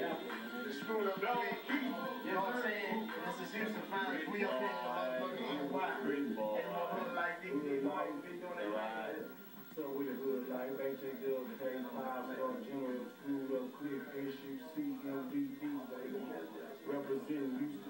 You know what I'm saying? This is Houston. We doing right. So the hood like HJ Dubs, K, Five Star General, Screwed Up. Representing Houston,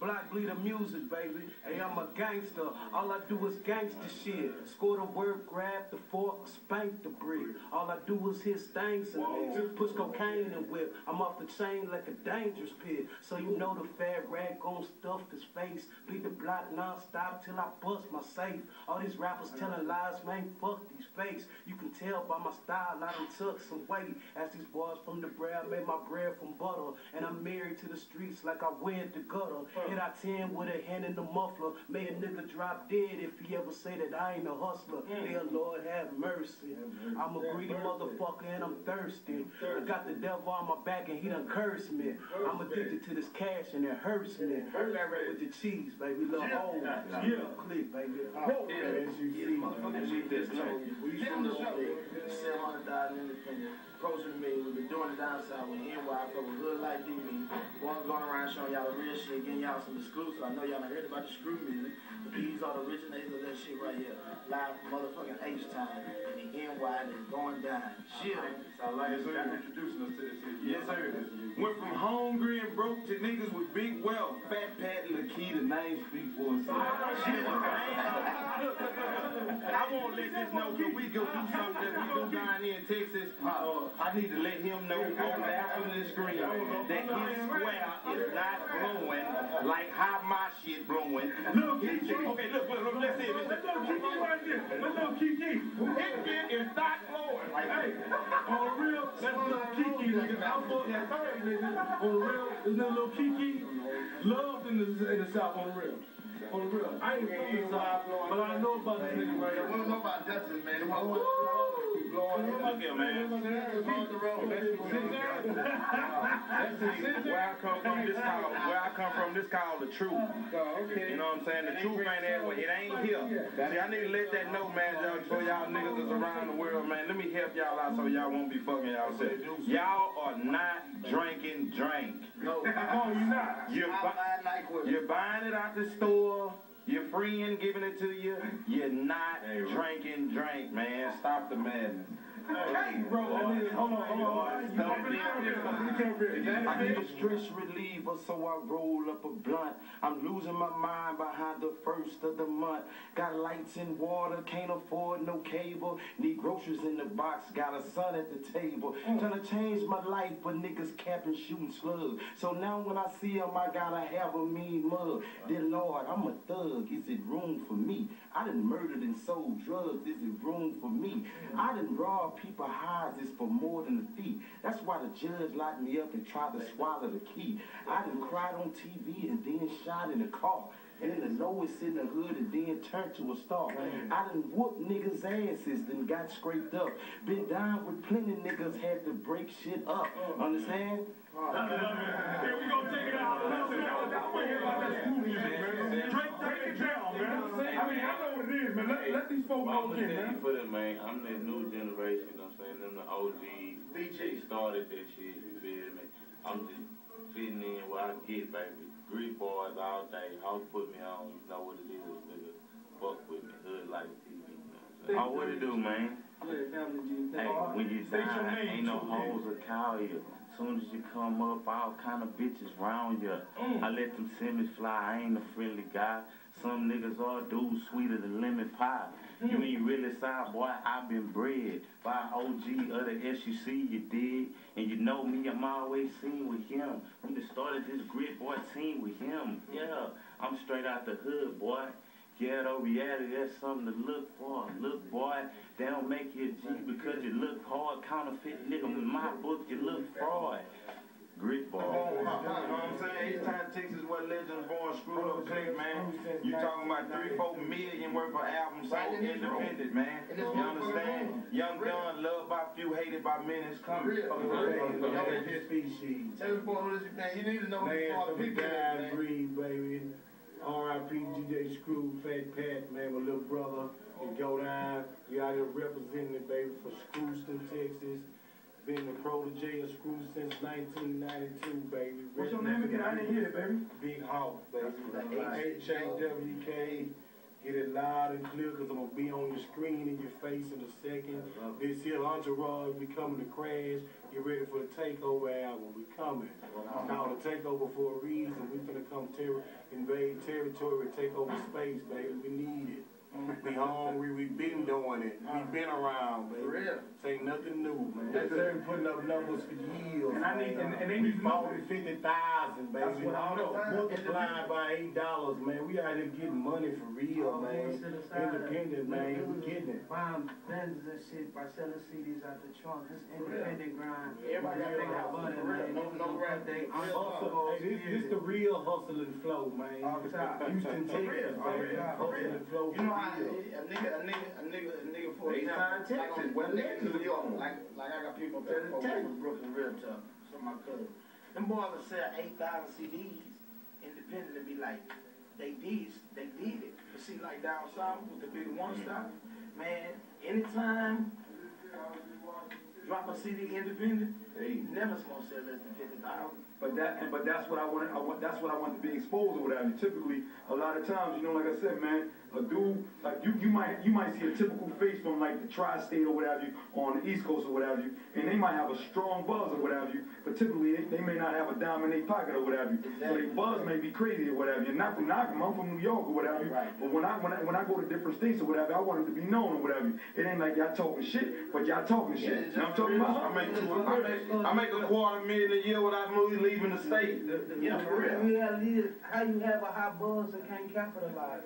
Block bleeder music, baby. Hey, I'm a gangster. All I do is gangster shit. Score the word, grab the fork, spank the brick. All I do is hit things and mix. Push cocaine and whip. I'm off the chain like a dangerous pit. So you know the fat rag gon' stuff his face. Bleed the block non-stop till I bust my safe. All these rappers telling lies, man, fuck these fakes. You can tell by my style, I done took some weight. As these boys from the bread, I made my bread from butter. And I'm married to the streets like I wed the gutter. Hit out 10 with a hand in the muffler. Made a nigga drop dead if he ever say that I ain't a hustler. Mm. Dear Lord, have mercy. I'm a greedy motherfucker and I'm thirsty. I got the devil on my back and he done cursed me. I'm addicted to this cash and it hurts me. Hurt that right with the cheese, baby. Love yeah. all that. Yeah. Click, baby. Oh, yeah. Yeah, motherfucker, this. Damn the show. 700,000 and independent. Pros we made, we been doing the downside with NY for with hood life. D me. One going around showing y'all the real shit, getting y'all some exclusive. I know y'all done heard about the screw music, but these are the originators of that shit right here. Live motherfucking H time. And the NY is going down. Shit. I like it. So you're introducing us to this here. Yes, sir. Went from hungry and broke to niggas with big wealth. Fat Pat to nine speak for himself. Shit. I won't let this know that we go do something that we go down here and tell in Texas. Uh, I need to let him know on that from the screen that his square is not blowing like how my shit blowing. Little His- Keke. Okay, look, look, look, let's see. Let's go Keke right there. Let's go Keke. His shit is not blowing. Like, Hey, on the real, that's little Keke, nigga. I'm fucking that third, nigga. On the real, is that little Keke? Loved in the, in the South, on the real. On the real. I ain't from the South, but I know about this nigga right What know about Justice, man? What Look here, man. on the road? That's it. Where I come from, this called, where I come from, this called the truth. You know what I'm saying? The truth ain't that. It ain't here. See, I need to let that know, man, so y'all niggas is around the world, man. Let me help y'all out so y'all won't be fucking yourselves. Y'all are not drinking drink. No. Oh, you not? You're, bu- Outside night with you're buying it out the store. Friend giving it to you. You're not drinking drink, man. Stop the madness. Bro, I need a stress reliever, so I roll up a blunt. I'm losing my mind behind the first of the month. Got lights and water, can't afford no cable. Need groceries in the box, got a son at the table. Trying to change my life, but niggas capping, shooting slugs. So now when I see them, I gotta have a mean mug. Dear Lord, I'm a thug. Is it room for me? I done murdered and sold drugs. This is room for me? Mm. I done robbed people houses for more than a fee. That's why the judge locked me up and tried to swallow the key. I done cried on TV and then shot in the car. And then the lowest in the hood and then turned to a star. Mm. I done whooped niggas' asses, then got scraped up. Been down with plenty niggas, had to break shit up. Mm. Understand? I know what it is, man. Let, let these folks I'm know again, man. for them, man. I'm that new generation. You know what I'm saying them the OGs. They started that shit. You feel me? I'm just fitting in where I get, baby. Great boys all day. House put me on. You know what it is, nigga. Fuck with me. Hood like TV. You know what I'm? Oh, what it do, man? Hey, when you State your die, name, ain't no hoes or cow you. Soon as you come up, all kind of bitches round you. Mm. I let them send me fly. I ain't a friendly guy. Some niggas are dudes sweeter than lemon pie. You hmm. ain't really side, boy. I've been bred by OG of the SUC. You dig? And you know me, I'm always seen with him. We just started this grit boy team with him. Hmm. Yeah, I'm straight out the hood, boy. Ghetto reality, that's something to look for. Look, boy, they don't make you a G because you look hard. Counterfeit nigga, in my book, you look fraud. Grit ball. You know what I'm saying? Each time Texas where legends born, screwed up click, man. You talking about three, four million worth of albums sold independent, man. You understand? Young Gun, loved by few, hated by many, it's coming. Species. The boy who this man, he need to know who Man, all the people is, man. breathe, baby. R.I.P. DJ Screw, Fat Pat, man, my little brother. And go down. You out here representing it, baby, for Screwston, Texas. Been the protege of Screw since 1992, baby. What's your name again? I didn't hear it, baby. Big Hawk, baby. H-A-W-K. Get it loud and clear, cause I'm gonna be on your screen in your face in a second. This here entourage, we coming to crash. Get ready for the takeover album. We coming. It's called a takeover for a reason. We finna come ter- invade territory, take over space, baby. We need it. We hungry, we been doing it. We uh-huh. been around, baby. For real. This ain't nothing new, man. They been putting up numbers for years. And I need- man. and- and they need to know- forty, fifty thousand, baby. That's what I know. Multiplied by eight dollars, man. We out here getting money for real, man. Independent, man. We getting it. Buying Benzes and shit by selling CDs out the trunk. This independent grind. Everybody got their got house. money, For man. No- no rap. They Hustle, hey, this, this the real hustling flow, man. Off top. Houston, Texas, for baby. real, for. Hustling flow You know a nigga, a nigga, a nigga, a nigga, for They like I got people from Brooklyn, Real Tough, some of my cousins. Them boys will sell eight thousand CDs independent and be like, they did, they did it. But see, like down south with the big one stop, man, anytime drop a CD independent, Hey. never gonna sell less than fifty thousand. But that, but that's what I want. I want. That's what I want to be exposed or whatever. Typically, a lot of times, you know, like I said, man, a dude like you, you might, you might see a typical face from like the tri-state or whatever you, on the East Coast or whatever you, and they might have a strong buzz or whatever you, but typically they, they may not have a dime in their pocket or whatever you. So their buzz may be crazy or whatever. you. not to knock them. I'm from New York or whatever. you. Right. But when I when I when I go to different states or whatever, I want them to be known or whatever. you. It ain't like y'all talking shit, but y'all talking shit. it's You know what I'm talking just about? I make, two, I make, I make a quarter million a year without moving, leaving the state. Yeah, for real. Reality is, how you have a high buzz and can't capitalize?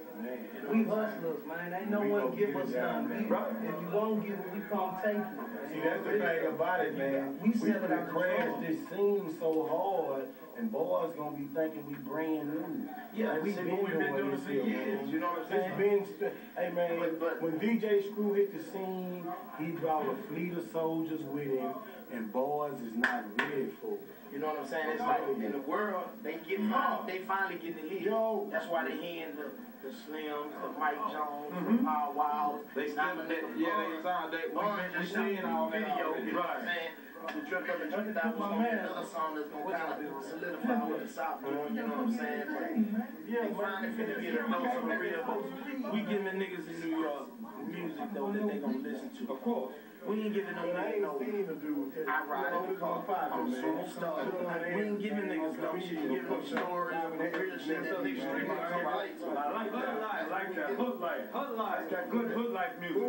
We hustlers, man. Ain't no We one give us none. man. We- If you won't give it, we come take it. See, that's the thing about it, man. We We set it finna out the crash this scene so hard, and boys gonna be thinking we brand new. Yeah, Like, we been, we've been doing this for years, you know what I'm It's saying? been, hey man, But- but- when DJ Screw hit the scene, he brought a fleet of soldiers with him, and boys is not ready for it. You know what I'm saying? It's like in the world, they get they finally get the lead. Yo. That's why they hearing the the Slims, the Mike Jones, the Paul Wall. They still, they, yeah, they sound that, we, we seeing all that video. already. You know what I'm saying? We tripped up and tripped out was gonna be another song that's gonna kind of solidify what the South doing. You know what I'm saying? But Yeah, they finally finna get a dose of the real. We giving niggas in New York music though that they gonna listen to. Of course. We ain't giving them I niggas no. seen a dude. I ride in the car. I'm superstar. We ain't giving niggas no shit. Giving them stories and real shit that niggas stream on can relate to. I Hood life. Hood life. Got good hood life music.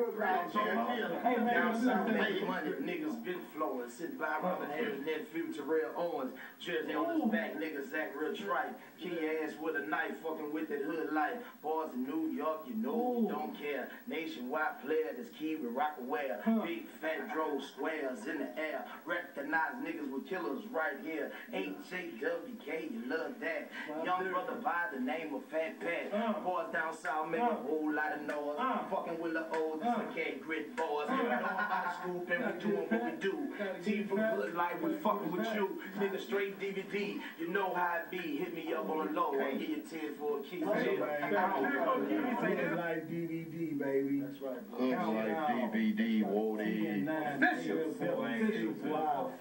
Hey man, down south, pay money, niggas been flowing. Sit by Robert Harris, nephew Terrell Owens, Jersey on his back, niggas act real trite. Key ass with a knife, fucking with that hood life. Bars in New York, you know you don't care. Nationwide player, this key with Rocawear. Big fat drove squares in the air. Recognize niggas with killers right here. HJWK, you love that. Young brother by the name of Fat Pat. Boys down south make a whole lot of noise. Fucking with the old, this okay, grit boys. You know about the scoop and we doing what we do. Team from Good Life, we fucking with you. Nigga straight DVD, you know how it be. Hit me up on the low, I give you 10 for a key. Hey, man, Hood like DVD, baby. That's right. Hood like DVD, Woody. Official.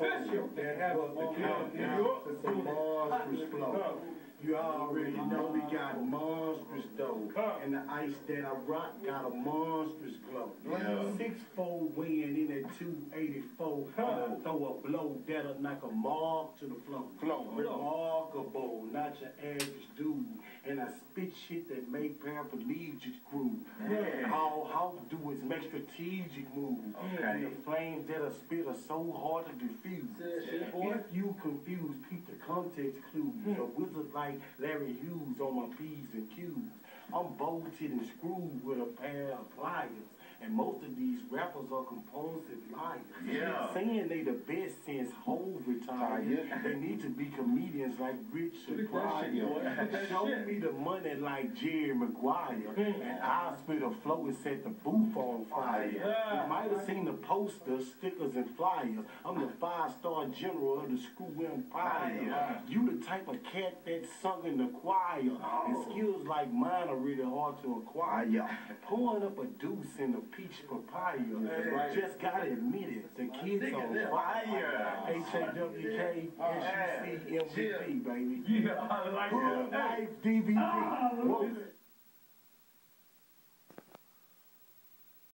Official. That have a countdown to some monstrous flow. You already know we got monstrous And the ice that I rock got a monstrous glow. Yeah. Six fold wind in at 284. I'll throw a blow that'll knock a mark to the floor. flow. Remarkable, not your average dude. And I spit shit that make paraplegics groove. All how to do is make strategic moves. And the flames that I spit are so hard to diffuse. If you confuse, keep the context clues. A wizard like Larry Hughes on my P's and Q's. I'm bolted and screwed with a pair of pliers. And most of these rappers are composite liars. Yeah. Saying they the best since Hove retired. They need to be comedians like Rich and Pryor. Show me the money like Jerry Maguire. And I'll spit a flow and set the booth on fire. You might have seen the posters, stickers, and flyers. I'm the five-star general of the Screw Empire. You the type of cat that sung in the choir. And skills like mine are really hard to acquire. Pouring up a deuce in a peach papaya. Just gotta admit it, the kids on fire. H-A-W-K, S-U-C, MVP, baby. Yeah, I like that. Life DVD.